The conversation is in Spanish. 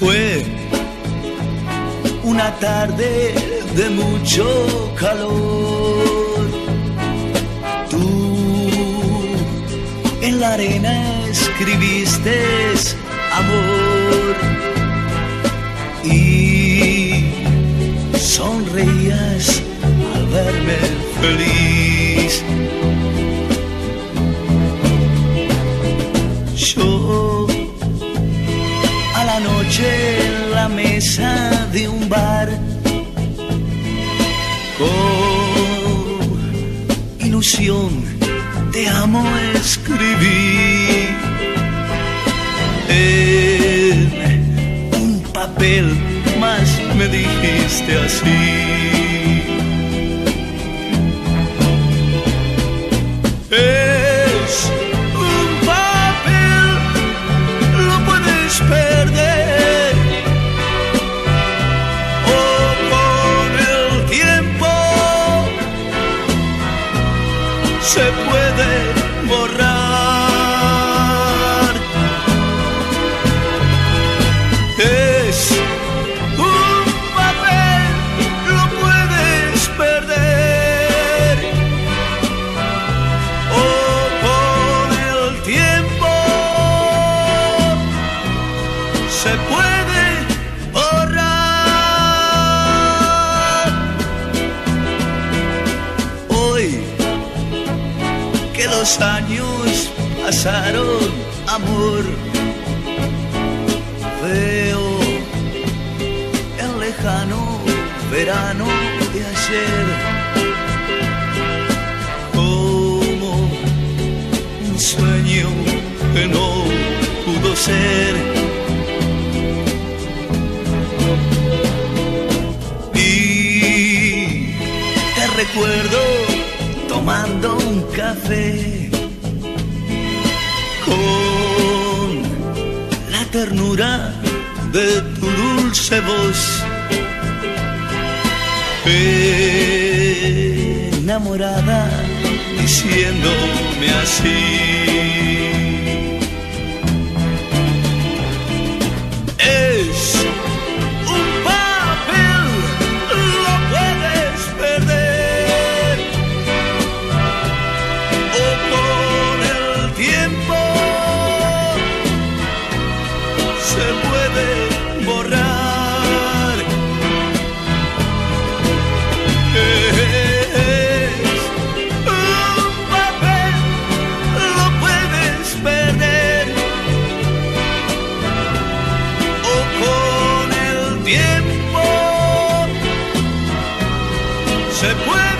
fue una tarde de mucho calor. Tú en la arena escribiste amor y sonreías al verme feliz mesa de un bar. Con ilusión te amo escribí. En un papel más me dijiste así se puede que los años pasaron, amor, veo el lejano verano de ayer como un sueño que no pudo ser. Y te recuerdo tomando un café con la ternura de tu dulce voz. Enamorada diciéndome así. Se puede borrar. Es un papel, lo puedes perder. O con el tiempo se puede